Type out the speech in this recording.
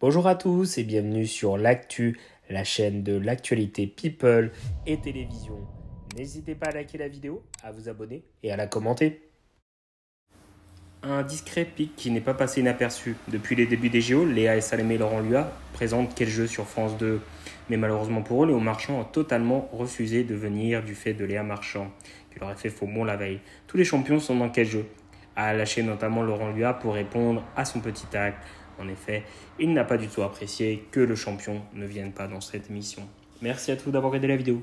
Bonjour à tous et bienvenue sur l'actu, la chaîne de l'actualité people et télévision. N'hésitez pas à liker la vidéo, à vous abonner et à la commenter. Un discret pic qui n'est pas passé inaperçu. Depuis les débuts des JO, Léa et Salamé Laurent Lua présentent quel jeu sur France 2. Mais malheureusement pour eux, Léo Marchand a totalement refusé de venir du fait de Léa Marchand, qui leur a fait faux bon la veille. Tous les champions sont dans quel jeu? A lâché notamment Laurent Lua pour répondre à son petit acte. En effet, il n'a pas du tout apprécié que le champion ne vienne pas dans cette émission. Merci à tous d'avoir regardé la vidéo.